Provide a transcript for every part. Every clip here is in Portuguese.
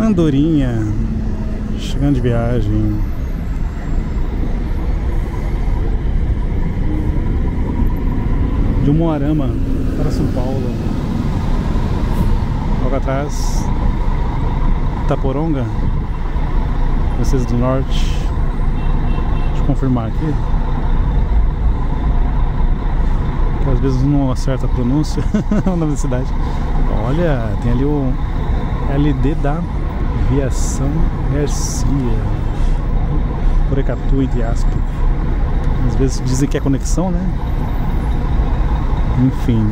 Andorinha, chegando de viagem. De Moarama para São Paulo. Logo atrás, Taporonga, vocês do norte. Deixa eu confirmar aqui. Que às vezes não acerta a pronúncia o nome da cidade. Olha, tem ali o LD da Viação Garcia. Porecatu, entre aspas. Às vezes dizem que é conexão, né? Enfim.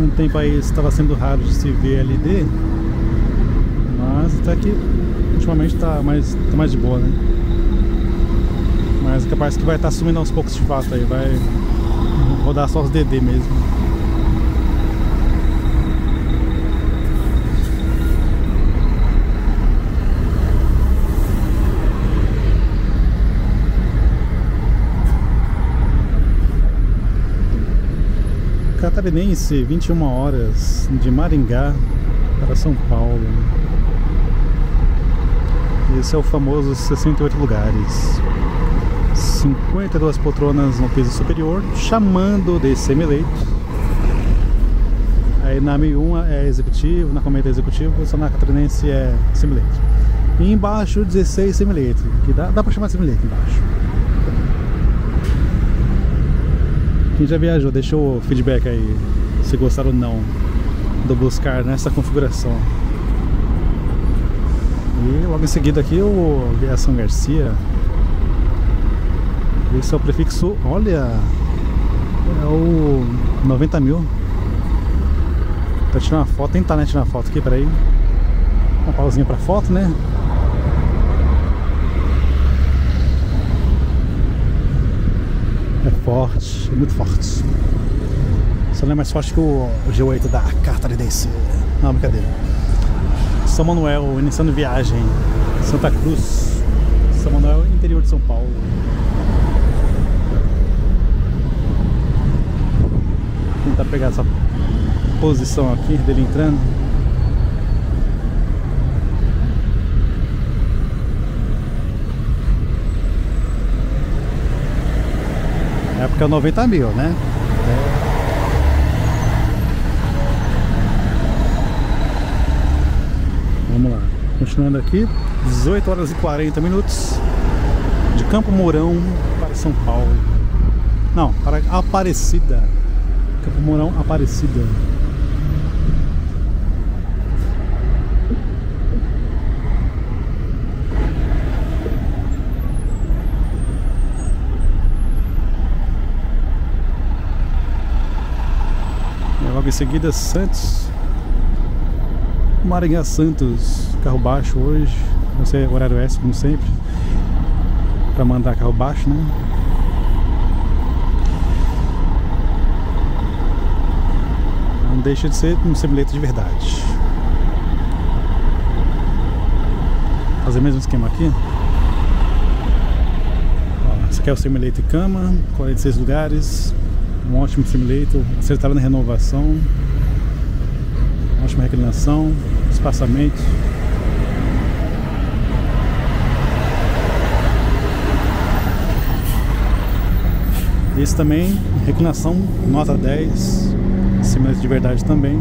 Um tempo aí estava sendo raro de se ver LD, mas até que ultimamente está mais, tá mais de boa, né? Mas é capaz que vai estar tá sumindo aos poucos de fato aí, vai rodar só os DD mesmo. Catarinense, 21 horas de Maringá para São Paulo. Esse é o famoso 68 lugares. 52 poltronas no piso superior, chamando de semileito. Aí na 1001 é executivo, na Cometa é executivo, só na Catarinense é semileito. E embaixo 16 semileito, que dá, dá para chamar de semileito embaixo. Quem já viajou, deixa o feedback aí se gostaram ou não do buscar nessa configuração. E logo em seguida aqui o Viação Garcia. Esse é o prefixo, olha, é o 90 mil. Tá tirando uma foto, tentar né, tirar uma foto aqui, peraí. Uma pausinha pra foto, né? É forte, é muito forte. Só não é mais forte que o G8 da Catarinense. Não, brincadeira. São Manuel, iniciando viagem. Santa Cruz. São Manuel, interior de São Paulo. Tentar pegar essa posição aqui dele entrando. época 90 mil, né? Vamos lá, continuando aqui, 18 horas e 40 minutos de Campo Mourão para São Paulo. Não, para Aparecida. Campo Mourão, Aparecida. Logo em seguida, Santos. Maringá Santos. Carro baixo hoje. Não sei, horário S, como sempre. Pra mandar carro baixo, né? Deixa de ser um semelete de verdade. Fazer o mesmo esquema aqui. Esse aqui é o semelete cama, 46 lugares, um ótimo simulator, acertaram na renovação, ótima reclinação, espaçamento. Esse também, reclinação nota 10, simulator de verdade também.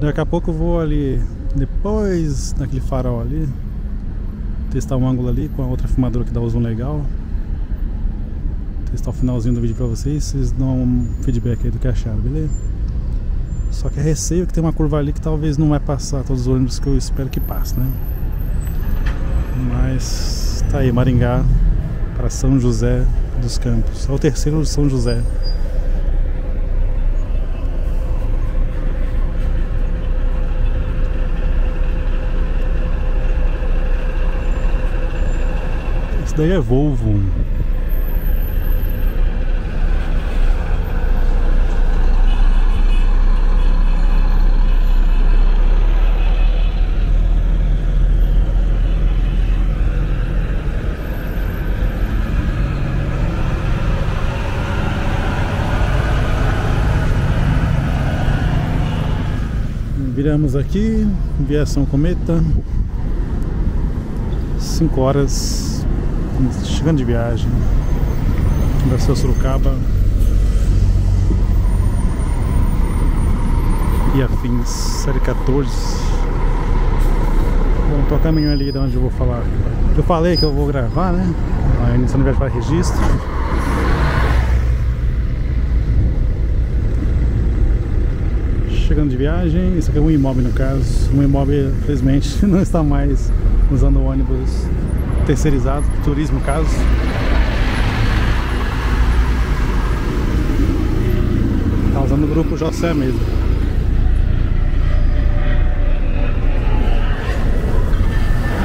Daqui a pouco eu vou ali, depois daquele farol ali, testar um ângulo ali com a outra filmadora que dá o zoom legal. Testar o finalzinho do vídeo pra vocês, vocês dão um feedback aí do que acharam, beleza? Só que é receio que tem uma curva ali que talvez não vai passar todos os ônibus que eu espero que passe, né? Mas tá aí, Maringá para São José dos Campos. É o terceiro de São José. Daí é Volvo. Viramos aqui, viação cometa. 5 horas chegando de viagem. Da seu Sorocaba. E afins, série 14. Bom, tô a caminho ali de onde eu vou falar. Eu falei que eu vou gravar, né? A iniciação de viagem para registro. chegando de viagem. Isso aqui é um imóvel no caso. Um imóvel, infelizmente, não está mais usando ônibus terceirizado, turismo no caso. Está usando o grupo José mesmo.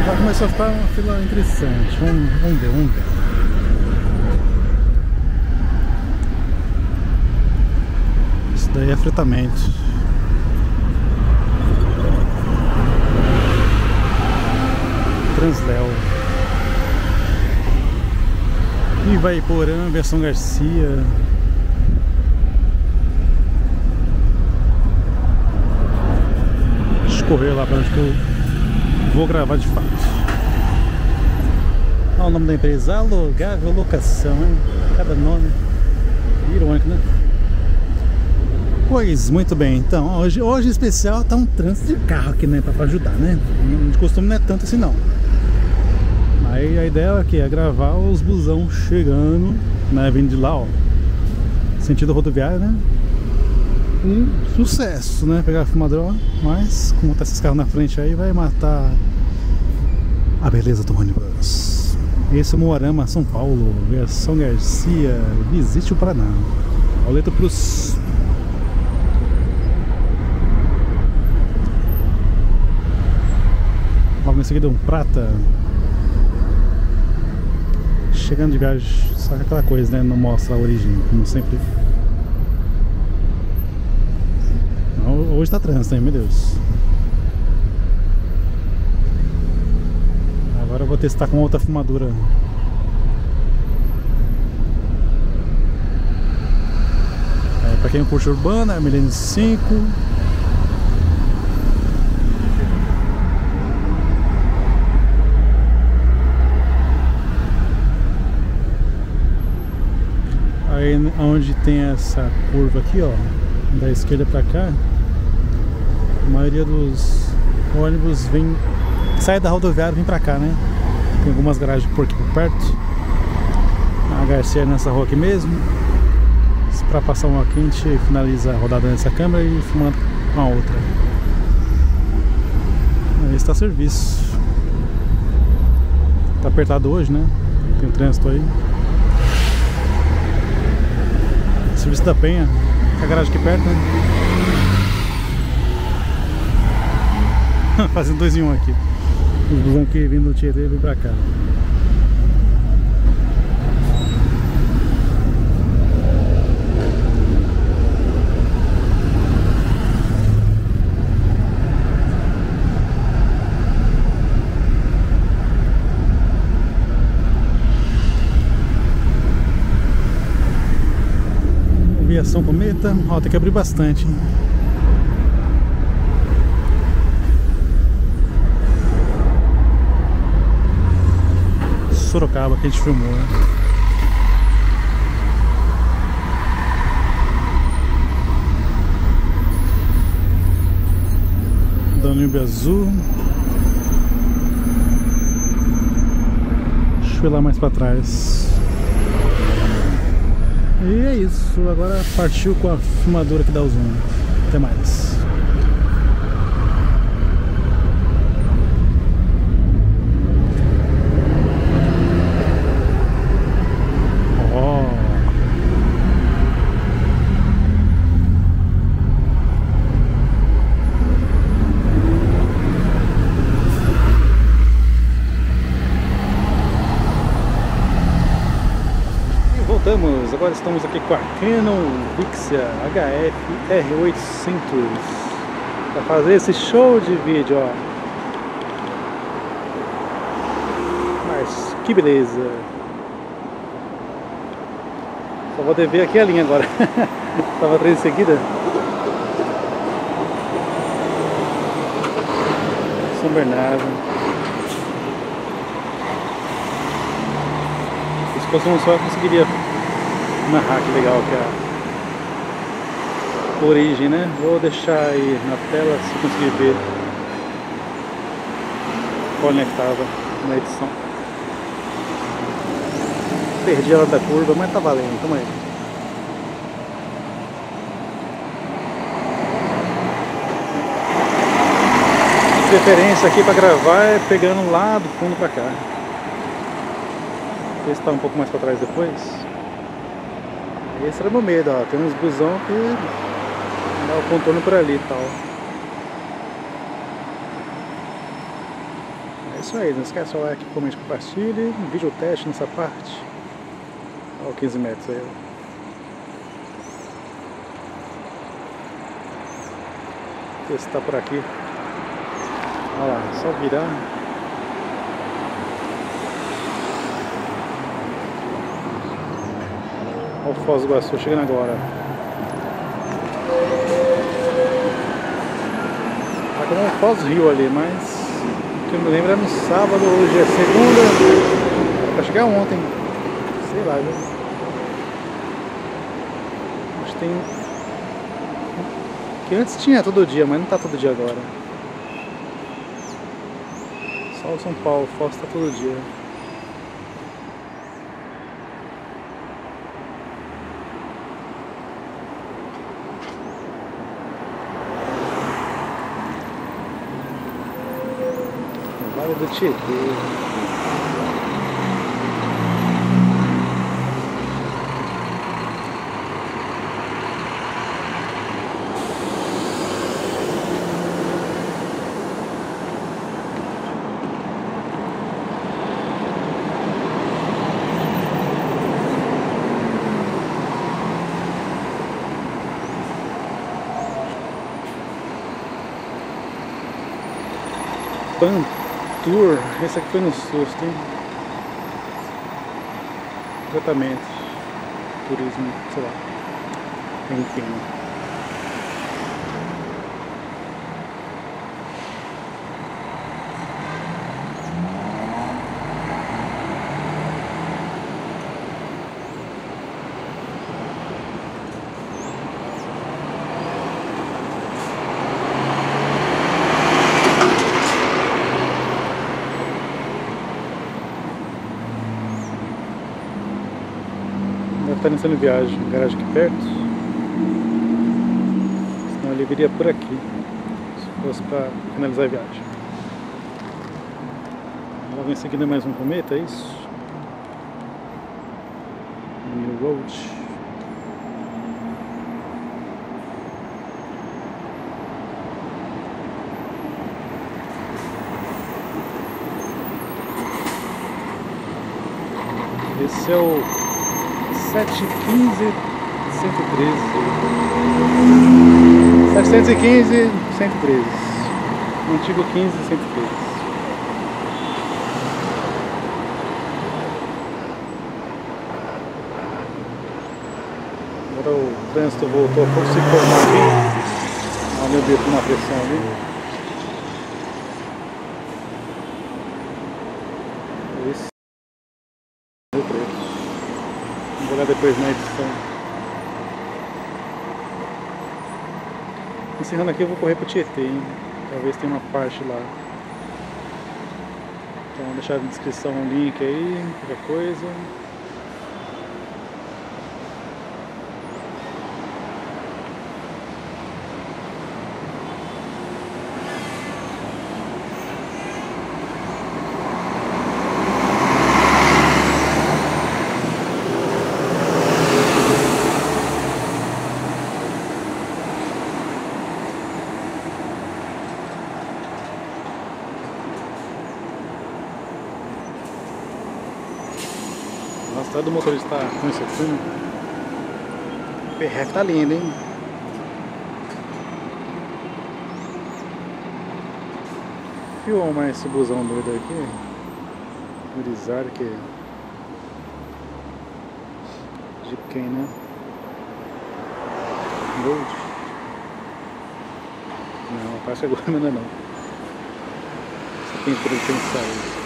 Já começou a ficar uma fila interessante. Vamos, vamos ver, vamos ver. Isso daí é fretamento. Transléo. Ivaiporã, versão Garcia. Escorrer lá para onde que eu vou gravar de fato. Olha o nome da empresa, alugável locação, hein? Cada nome. Irônico, né? Pois, muito bem. Então, hoje, hoje em especial tá um trânsito de carro aqui, né? Pra ajudar, né? De costume não é tanto assim, não. Aí a ideia aqui é gravar os busão chegando, né, vindo de lá, ó. Sentido rodoviário, né? Um sucesso, né? Pegar a filmadora, mas como tá esses carros na frente aí, vai matar a beleza do ônibus. Esse é o Moarama São Paulo, versão Garcia, visite o Paraná. Oleta pros Logo em seguida um prata chegando de viagem, que aquela coisa, né? Não mostra a origem, como sempre. Hoje tá trânsito, hein, meu Deus. Agora eu vou testar com outra fumadura. É, pra quem curte urbana, é Milênio 5. Aí onde tem essa curva aqui, ó, da esquerda para cá, a maioria dos ônibus vem sai da rodoviária e vem para cá, né? Tem algumas garagens por aqui por perto. A Garcia é nessa rua aqui mesmo. Para passar uma gente finaliza a rodada nessa câmera e fumando com a outra. Aí está serviço. Tá apertado hoje, né? Tem um trânsito aí. Serviço da Penha, a garagem aqui perto, né? Fazendo dois em um aqui. Os busão que vindo do Tietê vem pra cá. Aviação cometa. Ó, tem que abrir bastante. Hein? Sorocaba que a gente filmou, né? Danúbio Azul. Deixa eu ir lá mais pra trás. E é isso, agora partiu com a filmadora que dá o zoom. Até mais. Agora estamos aqui com a Canon Vixia HF R800 para fazer esse show de vídeo, ó. Mas que beleza! Só vou dever aqui a linha agora. Tava três em seguida. São Bernardo. Se fosse um só eu conseguiria narrar que legal que é a origem, né? Vou deixar aí na tela se conseguir ver estava na edição. Perdi ela da curva, mas tá valendo, tamo aí. preferência aqui para gravar é pegando lá do fundo para cá. Vou testar um pouco mais para trás depois. Esse era o meu medo, ó. Tem uns busão que dá o contorno por ali e tal. É isso aí, não esquece o like, comente, compartilhe. Vídeo teste nessa parte. Olha 15 metros aí. Testar por aqui. Olha lá, só virar. Olha o Foz do Iguaçu chegando agora. Tá como um Foz Rio ali, mas o que eu me lembro é no sábado, hoje é segunda. Pra chegar ontem. Sei lá, viu? Acho que tem. Que antes tinha todo dia, mas não tá todo dia agora. Só o São Paulo, Foz tá todo dia. Vale do Tietê. Tour. Esse aqui foi no susto, hein? Tratamento. Turismo, sei lá. Enfim. Estar iniciando viagem, garagem aqui perto. Senão ele viria por aqui, se fosse para finalizar a viagem. Logo em seguida mais um cometa, é isso? New Road. Esse é o 715 113 715 113 o antigo 15 113 agora o trânsito voltou a se formar aqui. Olha meu dedo na pressão ali. Esse Rio Preto Olhar depois na edição. Encerrando aqui eu vou correr pro Tietê, hein? Talvez tenha uma parte lá. Então vou deixar na descrição um link aí, qualquer coisa. Até do motorista com esse fumo. perreco tá lindo, hein? Filma esse busão doido aqui. Grisário que. De quem, né? Gold. Não, que agora ainda não. Essa pintura tem que sair.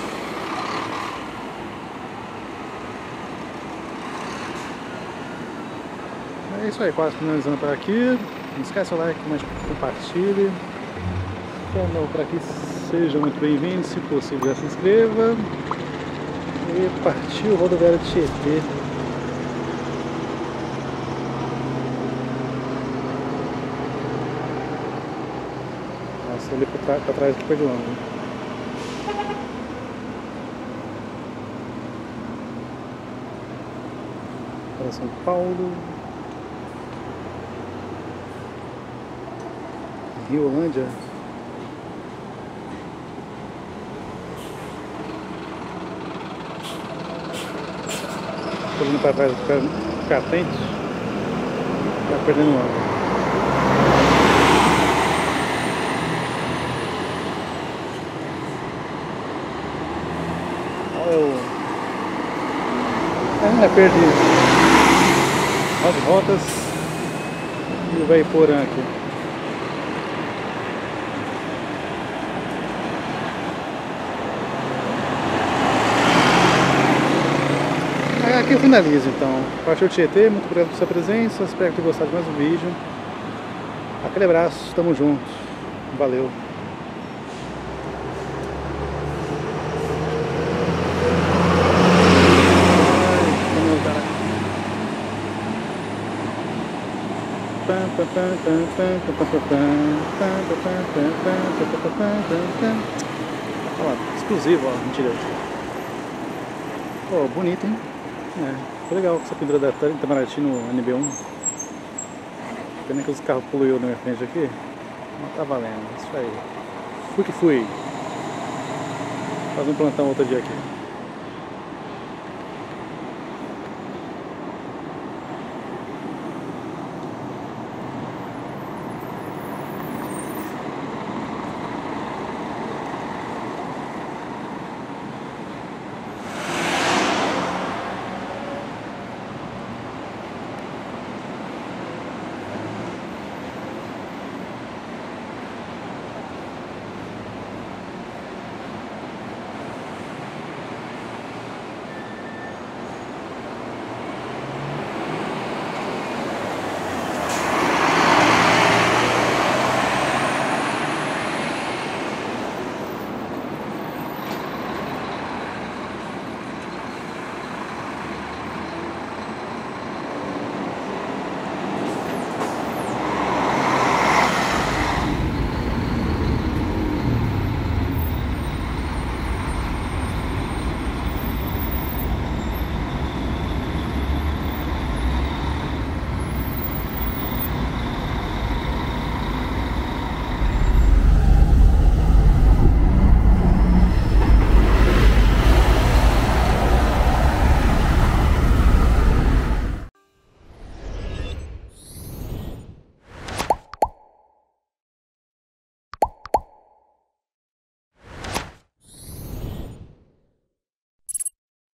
É isso aí, quase finalizando por aqui. Não esquece o like, mas compartilhe. É novo por aqui, seja muito bem-vindo. Se possível, já se inscreva. E partiu rodoviária de Tietê. Nossa, ali para trás do Pedro Né? Para São Paulo. Riolândia. Estou indo para trás ficar atento. Está perdendo. Olha o. É, perdi. As rotas e o Veiporã aqui. Aqui eu finalizo então. Baixou o Tietê, muito obrigado pela sua presença, espero que tenha gostado de mais um vídeo. Aquele abraço, tamo junto, valeu. Olha lá, exclusivo, ó, mentira. Pô, bonito, hein? É, foi legal essa pintura da Itamaraty no NB1. Pena que os carros poluiu na minha frente aqui. Mas tá valendo, isso aí. Fui que fui. Fazer um plantão outro dia aqui.